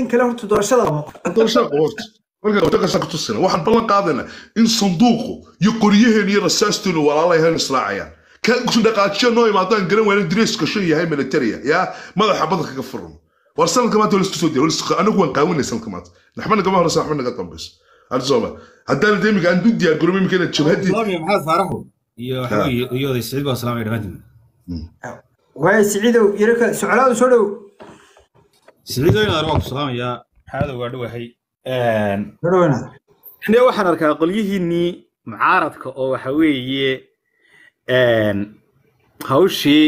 in kale horta doorashada marka ku tusina waxaan ballan qaadayna in sanduuqu iyo qoryaheen iyo rasaasteenu walaalayahan israacayaan ka dhaqaajiyo noo imaadaan garan weyna dres gasho yahay militaria yaa madaxa badanka ka furno war sanadka maanta wala isku soo diya anigu waan qaawinay sanadka maanta naxba nagama horeysa naxba naga dambayso arsooma haddaan demiga aan du diyaar garoobo imika inaad jabhadii maxamed faaraxo iyo iyo oday siciid baa salaamay dhammaantiin waaye siciidow yaraka socolaadu soo dhow siciido inaad waa maxamed waxaan arkaa qolyihiinnii mucaaradka oo waxa weeye hawshii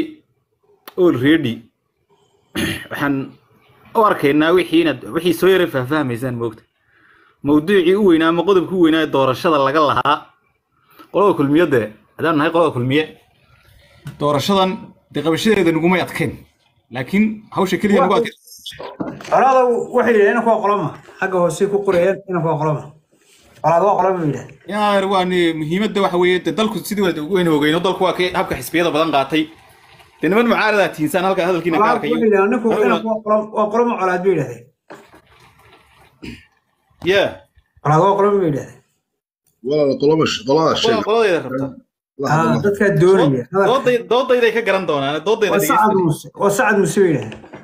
already waxaan u arkaynaa wixii inaad wixii soo yara faahfahmaysaan moogta mawduucii u weynaa ama qodobkii u weynaa doorashada laga lahaa. Qolada kulmiyadde haddaan nahay qolada kulmiye. Doorashadan dee qabashadeeda nagumay adkayn. Laakiin hawsha keliya nagu adkayn colaada waxay yidhahdeen inanku waa qoloma xagga hoose ku qorayeen inanku waa qoloma colaad waa qoloma bay yidhahdeen. Yaar waan muhiimadda waxa weeye dee dalku sidii wada wayna ogeyno dalku waa kii habka xisbiyada badan qaatay. Dee niman mucaaradaa tiinsaan halkaa hadalkiina ka arkayo yidhahdeen ninku inanku waa qolom- waa qoloma colaad bay yidhahdeen. Ye colaad waa qoloma bay yidhahdeen. Walaala qolamash qolada qolada sheeg. Qoladeeda rabta. Ah, dadkaa doonaya doodayday ka garan doonaan doodayda waa sacad muuse waa sacad muuse bay yidhahdeen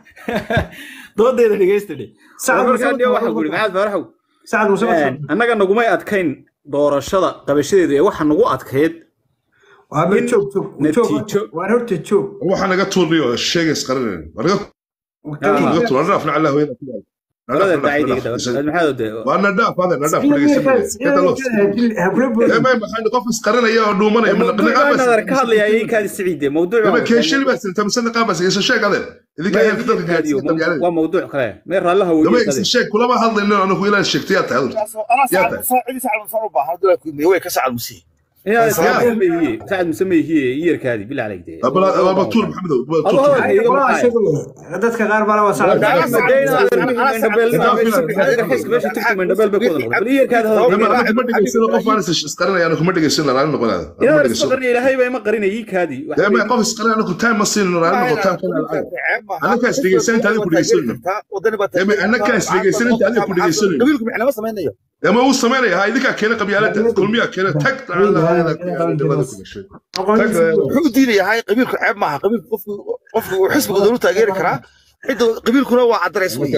doodayda dhegeysta dhe Sacad markaa Muuse dhiyo waxa guri maxamed faaraxow sacad muuse waa annaga nagumay adkayn doorashada qabashadeedu ee waxa nagu adkayd waa ber in joog joog joog natiijo waa horta joog waxaa naga tuurniyo sheegays qarinayn. Naga naga tuur ana dhaafna allah weyna qolada daacaydiga daba maxamed de waana dhaaf hada na dhaaf kudhegeysan qof isqarinaya oo dhuumanaya waa mawduuc kale meer rallaha dama weydiisade isa sheeg kulama hadlayno anagu ilaa sheegtay yaa tahay way ka sacad musiiye sacad musameehiye iyarkaadi bila calayk de batuur maxamedow adoo hadalka iga baxaya dadka qaar sacad kuma dhegeysan raali noqonaada ilaahay baa ima qarinay ii kaadi qof isqarin anagu time ma siino raali noqo anaka is dhegeysan inta adiga ku dhegeysanayno dama anaka is dhegeysan inta adiga ku dhegeysanayno qabiilku micnama samaynayo dama uu samaynaya ha idinkaa keena qabyaalada kulmiyaa keena tag wuxuu u diidayahay qabiilku ceeb maaha qabiilku qofku uu xisbiga doonu taageeri karaa cidda qabiilkuna waa cadarays wey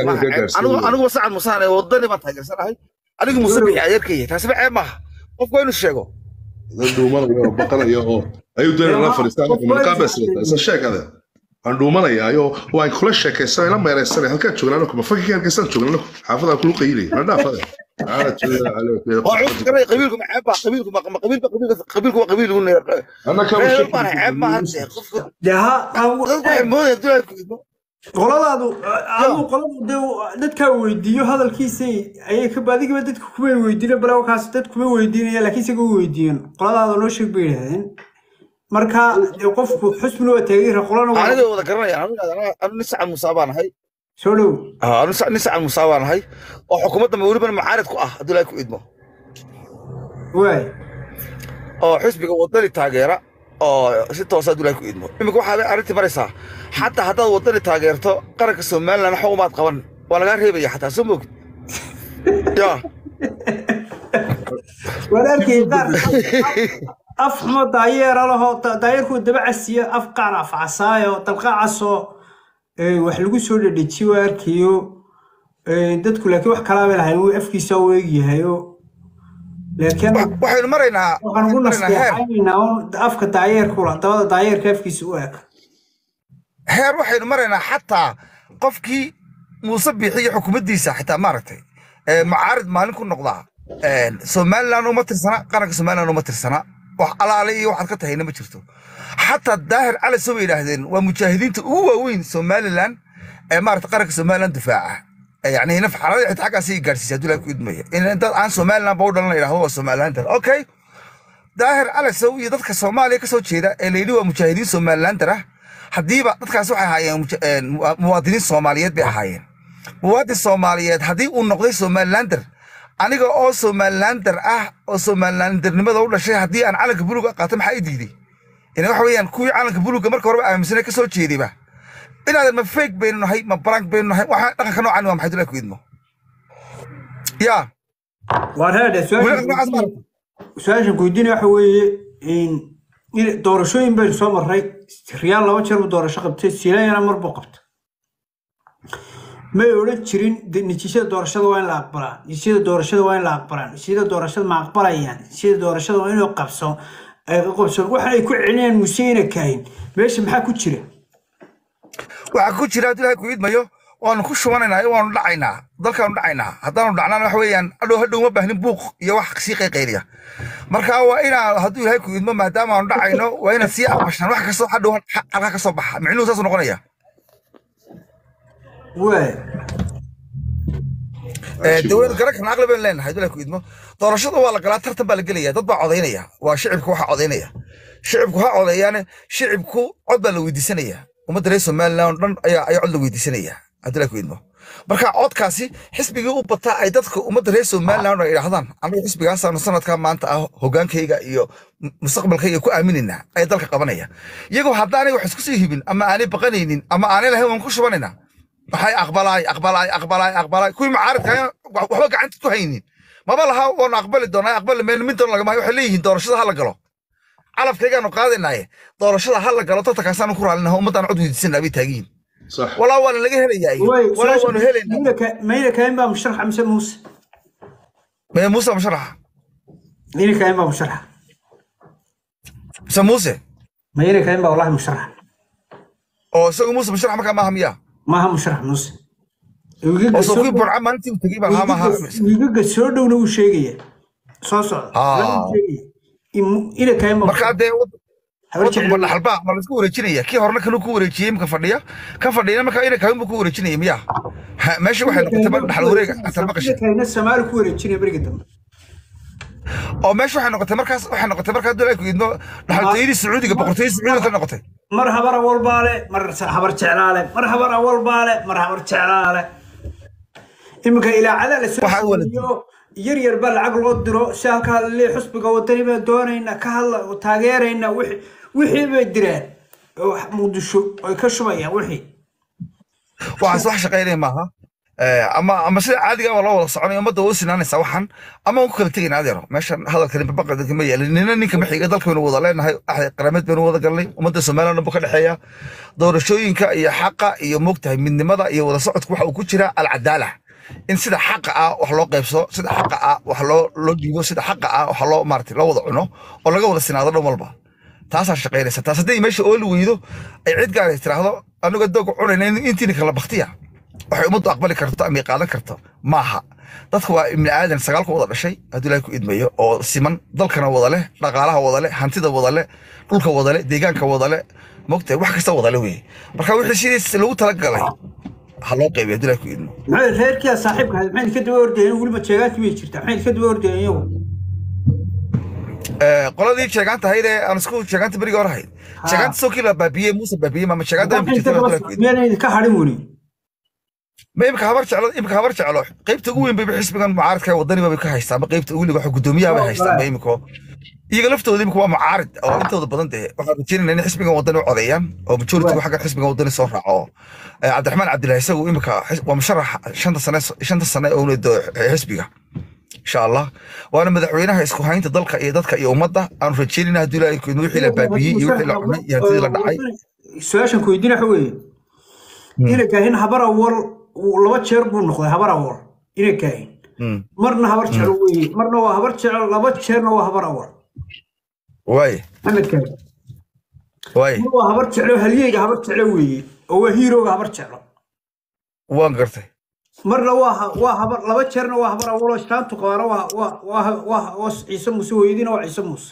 aniguba sacad musaan ee wadani baan taageersanahay anigu muuse bixi adeerkaya taasiba ceeb maaha qofku waa inuu sheego waan dhuumanayaayo waan kula sheekaysanay la meeraysanay halkaan joognaa anaku ma fakirka halkaysaan joogna anaku xaafadaan kula qaylay qabiilku ma ceeb baa qabiilku ma ma- qabiilka qabiilka qabiilku waa qabiil ceeb maaha qofku qoladaadu aduu qoladu dee dadkaa weydiiyo hadalkiisay ayay ka baadigiba dadka kumay weydiin balawakaas dad kuma weydiinaya laakiin isaga u weydiiyeen qoladaada noo sheeg bay yidhahdeen marka dee qofku xusbina waa taageera qolana aniga wada garanaya anu anu nin sacad musaa baan ahay soo dhow Ah, nin oo xukuumadda ma weliba mucaarid ku ah hadduu ku idmo waay oo xisbiga wadani taageera oo si toosa hadduu ku idmo iminka waxaa arrintii maraysaa xataa haddaad wadani taageerto qaranka somaliland waxa umaad qaban waa lagaa reebaya xataa soo moogid ya waan arkayay qaar af xumo daayeera lahoo daayeerkuu daba casiyo af qaar af casaayo dalqaacasoo wax lagu soo dhedhejiyo waa arkayo. Dadku laakiin wax kalaabay lahayn wuu afkiisa u eegyahayo laakiin waxaynu maraynaa waxaan ugu nasteexaynaynaa un afka daayeerkula dabada daayeerka afkiisa u eg heer waxaynu maraynaa xataa qofkii muuse biixi iyo xukuumaddiisa xitaa maaragtay. Mucaarid maalin ku noqdaa somaliland uma tirsana qaranka somaliland uma tirsana wax alaale iyo waxaad ka tahayna ma jirto. Xataa daahir cali soo bay yidhaahdeen waa mujaahidiinta ugu waaweyn somaliland ee maaragta qaranka somaliland difaaca. Ee yacni naf xaalada xitaa xaggaasay gaadhsiisay hadduu ilaahay ku idmaya in dad aan somaliland ba dhalan la yidhahdo waa somalilander okay daahir calasow iyo dadka soomaaliya ka soo jeeda ee layidhi waa mujaahidiin somalilander ah haddiiba dadkaas waxay ahaayeen muwaadiniin soomaaliyeed bay ahaayeen. Muwaadin soomaaliyeed haddii uu noqday somalilander aniga oo somalilander ah oo somalilandernimada u dhashay haddii aan calanka buluga qaato maxaa i diiday? Ina waxa weeyaan kuwii calanka buluga marka horeba aaminsanay ka soo jeedayba inaadan ma fake baynu nahay ma brank baynu nahay waxaa dhaqanka noocan waa maxay dulaa ku idmo aragtay su'aashan kuydiina waxa weeye in in doorashooyin baynu soo marray riyaal laba jeer buu doorasho qabtay silayana mar buu qabta may odhan jirin natiijada doorashada waa in la aqbalaa natiijada doorashada waa in la aqbalaa natiijada doorashada ma aqbalayaan natiijada doorashada waa inuu qabso. Ay waxa ay ku celinayaan museyna kaahin meesha maxaa ku jira waxaa ku jira haddii ilaahay ku idmayo waanu ku shubanaynaa waanu dhacaynaa dalkaanu dhacaynaa haddaanu dhacnaan wax weeyaan hadhow hadhow ma baahnin buuq iyo wax sii qayqayliya marka waa inaa hadduu ilaahay ku idmo maadaama aanu dhacayno waa inaad sii aqbashaan wax kastoo hadhow halkaa ka baxa. Micnuhu saasuu noqonaya dowlad baynu leenahay ilaahay ku idmo doorashada waa la galaa tartan baa la gelaya dad baa codaynaya waa shicibka waxa codaynaya shicibku ha codeeyaane shicibku cod baa la weydiisanaya. Ummadda reer somaliland oo dhan ayaa ayaa cod la weydiisanaya haddii ilaahay ku idmo. Marka codkaasi xisbigii u bataa ay dadka ummadda reer somaliland ay idhaahdaan anagu xisbigaasaanu sanadkaa maanta ah hogaankayga iyo mustaqbalkayga ku aaminaynaa ay dalka qabanaya. Iyagoo haddaanay wax isku sii hibin ama aanay baqanaynin ama aanay lahayn waan ku shubanaynaa maxay aqbalaay aqbalaay aqbalaay aqbalaay kuwii wa- waxba gacanta ku haynin. Maba laha waanu aqbali doonaa aqbali mayno mid doon lagama hayo waxay leeyihiin doorashada ha la galo. Calafkaygaanu qaadanaye doorashada ha la galo tartankaasaanu ku raalinaha ummaddaan cod weydiisanaa bay taagiin walaa waana laga helayaa walaa waanu helaynaa. mayna kaahin baa musharaxa mise muuse? Mee muuse musharaxa mayna kaahin baa musharaxa mise muuse? Mayna kaahin baa wallahi musharaxa oo isagu muuse musharax markaa maaha miyaa maaha musharax muuse wiigaga soo dhowna wuu sheegaya soo socda. Wuu sheegaya. In- ina kaahin baa markaa dee habar wadanku jecel dhaxalba ma la isku wareejinaya kii horena kanuu ku wareejiyey imka fadhiya. Kan fadhiyana markaa ina kawin buu ku wareejinaya miyaa Ha, meesha waxay noqotay dhaxal wareega atal maqashay kaahina samaali ku wareejinaya beriga dambe oo meesha waxay noqotay markaas waxay noqotay markaa dulay ku idmo dhaxaltooyadii sacuudiga boqortooyadii sacuudiga ka noqotay. mar habar awal baale mar habar jeclaale mar habar awal baale mar habar jeclaale. Iminka ilaacada la soo yar yar baa lacag loo diro si halkaa le xusbiga wadani baan doonayna ka hadla taageerayna wixii bay diraan muqdisho ay ka shubayaan wixii. Waxaas wax shaqaynaya maaha ama ama sida caadiga waa loo wada soconay ummadda waa u sinaanaysaa waxan ama waan ku kala tegayna adeero meeshan hadalkani babaqadka ma yeelin. Nina ninka maxiga dalka baynu wada leenahay axad qarameed baynu wada galnay ummadda somaliland buu ka dhexeeya. Doorashooyinka iyo xaqa iyo moogtahay midnimada iyo wada socodka waxa uu ku jira alcadaala in sida xaqa ah wax loo qaybso sida xaqa ah wax loo loo dhiibo sida xaqa ah wax loo maartay loo wada cuno oo laga wada sinaado dhan walba. Taasaa shaqaynaysa. Taas hadday meesha ooli weydo ay cid gaar is tiraahdo aniga doog cunayna in- intiina kala baktiya waxay ummaddu aqbali karto ama ay qaadan karto? Maaha. Dadka waa ibni aadan sagaalka wada dhashay hadduu ilaahay ku idmayo oo siman dalkana wada leh dhaqaalaha wada leh hantida wada leh dhulka wada leh deegaanka wada leh. Mogtahay wax kasta wada leh weye marka wixii sidiis lagu talagalay ha loo qaybiyo hadduu ilaahay ku idmo. Reerkiya saaxiibka maxay ka daba ordayeen? Weliba jeegaanti bay jirtaa. Maxay ka daba ordayeen iyagu? Eh, qoladii sheegaanta ahayd ee aan isku sheegaanta beriga hor ahayd. Sheegaanta soo kii la baabiyey muuse baabiyey maama miyana idinka hadhin weli imika habar jeclo imika habar jeclo. Qaybta ugu weyn bay xisbigan mucaaridka wadaniba bay ka haystaan ma qaybta ugu liga gudoomiyaha bay haystaan ba imiko iyaga laftooda imika waa mucaarid oo intooda badan dee waxaan rajeynayna in xisbigan wadani u codeeyaan oo majority xagga xisbigan wadani soo raaco. Eh, cabdiraxmaan cabdillahi isagu imika xis- waa musharax shanta sane shanta sane oo uneedo xisbiga insha allah waana madaxweynaha isku haynta dalka iyo dadka iyo ummadda. Aanu rajeynayna hadduu ilaahay ku idmo wixii la baabiyey iyo wixii la cunay iyo hantidii la dhacay. Su'aashan ku weydiina waxa weeye. Ina kaahin habar awal laba jeer buu noqday habar awal ina kaahin Mm. marna habar jecel weeye marna waa habar jecel laba jeerna waa habar waaye maxamed kaahin waa habar jeclo halyeyga habar jeclo weeye oo waa hiirooga habar jeclo waan gartay. Marna waa ha- waa habar laba jeerna waa habar awal oo shaantu qabaana waa waa waa waa waa ciise muuse hooyadiina waa ciise muuse.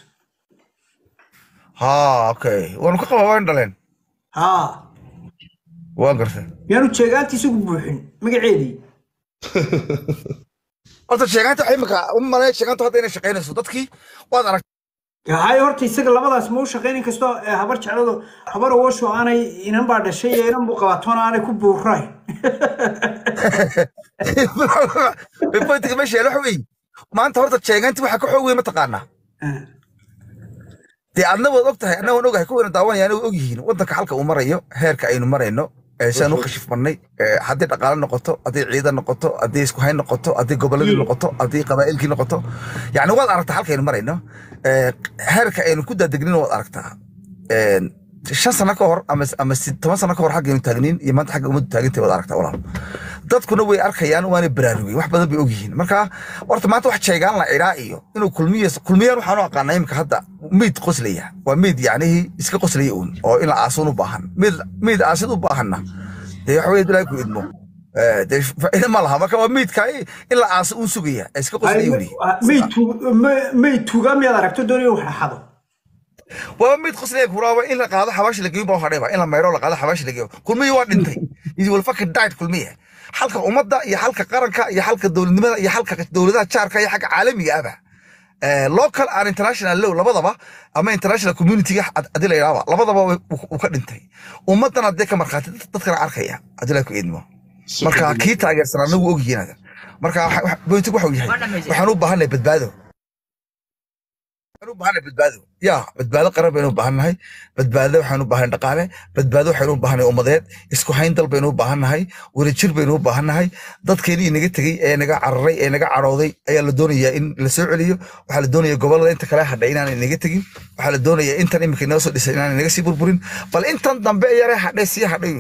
Ha okay. Waanu ka qabaa waan dhaleen. Haa waan gartay. Miyaanu jeegaantiisa ugu buuxin magaceedii. Horta sheegaanta imika u sheegaanta hadda inay shaqaynayso dadkii waad arag hay horta isaga labadaas ma u shaqayn inkastoo eh, habar jecladu habar awasho aanay inan baa dhashay iyo inan buu qabaatoona aanay ku buurayn. Pointiga meesha yaalla waxa weeye maanta horta sheegaanti waxa ka xoog weyn mataqaanaa dee adna waad og tahay anna waan ogahay kuwayna daawanaya anagu og yihiin waddanka halka uu marayo heerka aynu marayno ee sidaan u khashifmanay ee haddii dhaqaale noqoto haddii ciidan noqoto haddii isku hayn noqoto haddii gobolladii noqoto haddii qabaa'ilkii noqoto. Yacni waad aragtaa halkaynu marayno ee heerka aynu ku daadegnin waad aragtaa shan sano ka hor ama toban sano ka hor xaggaynu taagniin iyo maanta xagga ummaddu taagantay waad aragtaa walaal dadkuna way arkayaan waana baraarugeen wax badan bay ogyihiin. Marka horta maanta wax sheegaan la cidhaa iyo inuu kulmiye kulmiyaan waxaan u aqaanaa imika hadda meyd qoslaya. Waa meyd yacnihii iska qoslaya uun oo in la aasuun u baahan. Meyd meyd aasid u baahanna. Dee waxa weye bilaahi ku idmo. Eh, dee ma laha. Marka waa meydka in la aaso uun sugaya iska qoslaya may tuugaa miyaad aragto doonaya wax dhaxado waa mid qoslaya kuraaba in la qaado xabaashi la geeyo baa hadhayba in la mayro la qaado xabaashi la geeyo. Kulmiye waa dhintay. Is will fucking died halka ummadda iyo halka qaranka iyo halka dowladnimada iyo halka dowladaha jaarka iyo xagga caalamiga ahba Eh, local and international law labadaba ama international community haddii la yidhaahba labadaba uu ka dhintay. Ummaddan haddee ka markhaati dad- dadkana arkaya haddii la ku idmo marka kii taageersan anagu ogyihiin marka bointigu waxau yahay. Waxaan u baahannahay badbaado badbaado. Ya badbaado qaran baynu u baahannahay badbaado waxaynu u baahannahay dhaqaale. Badbaado waxaynu u baahannahay ummadeed. Isku hayn baynu u baahannahay wadajir baynu u baahannahay dadkeenii inaga tegey ee naga cararay ee naga cadhooday ayaa la doonayaa in la celiyo. Waxaa la doonayaa gobollada inta kale hadhay inaan inaga tegin. Waxaa la doonayaa intan imika inoo soo dhisay inaan inaga sii burburin. Bal intan dambe yare hadhay sii hadhay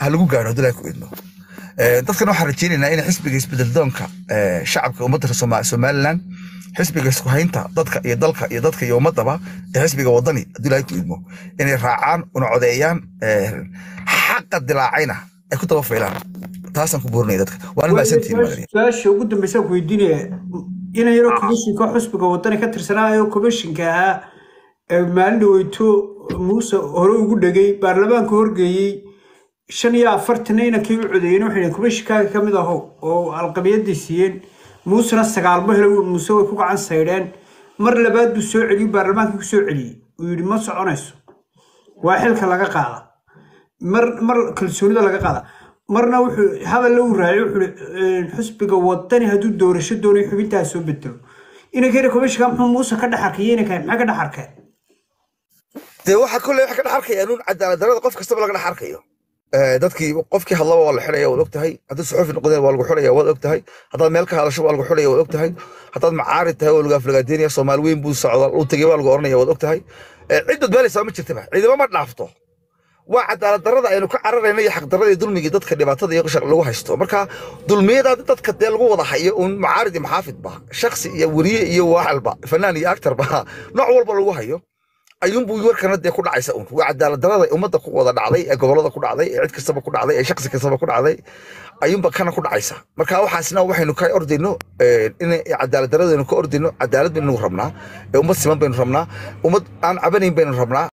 ha lagu gaadho haddii la ku idmo. Eh, dadkan waxaan rajeynaynaa in xisbiga isbedeldoonka eh, shacabka ummadda somalilan xisbiga isku haynta dadka iyo dalka iyo dadka iyo ummadaba ee xisbiga wadani haddii ilaahay ku idmo inay raacaan una codeeyaan eh, xaqa dilaacayna ay ku daba faylaan taasaan ku boorinaya dadka waana mahadsantihiin madani su'aasha ugu dambeysaan ku weydiinaya inay yaroo komishinka xusbiga wadani ka tirsanaayo komishinka ahaa maalin dhaweyto muuse hore ugu dhegay baarlamaanka horgeeyey shan iyo afartanna inankii u codeeyeen waxay komishinkaaga ka mid aho oo alqabiyadii siiyeen muusena sagaalmo hele muuse way ku gacan saydheen? Mar labaad buu soo celiyey baarlamaanka ku soo celiyey. Uu yidhi ma soconayso. Waa xilka laga qaada. Mar mar kalsoonida laga qaada. Marna wuxuu hadalla uu raacay wuxuu ihi xusbiga wadani hadduu doorasho doonayo xubintaas soo bedelo. Inankayna komishinka muxuu muuse ka dhex arkay? Inanka maxaa ka dhex arkeen dee waxa kolley waxa ka dhex arkaya nuun cadaalad darrada qof kastaba laga dhex arkayo dadkii qofkii hadlaba waa la xidhaya waad ogtahay. Haddii suxufi noqdeen waa lagu xidhaya waad ogtahay. Haddaad meel ka hadasho waa lagu xidhaya waad ogtahay. Haddaad macaarid tahay waa lagu soomaali weyn buu socda u tegey waa lagu oranaya waad ogtahay. Eh, cid badbaadaysaa ma jirtaba ciidamo ma dhaafto. Waa cadaalad darrada aynu ka cararayno iyo xaqdarrada dulmigii dadka dhibaatada iyo shaq lagu haysto. Marka dulmiyadaad dadka dee lagu wada hayo uun macaarid iyo maxaafidba shaksi iyo weriye iyo waaxalba fanaan iyo actorba nooc walba lagu hayo ayuunbuu warkana dee ku dhacaysa uun. Waa cadaalad darrada ummadda ku wada dhacday ee gobollada ku dhacday ee cid kastaba ku dhacday ee shaksi kastaba ku dhacday ayuunba kana ku dhacaysa. Marka waxaasna waxaynu ka ordayno in cadaalad darradaynu ka ordayno cadaalad baynu rabnaa ee ummad siman baynu rabnaa ummad aan cabanayn baynu rabnaa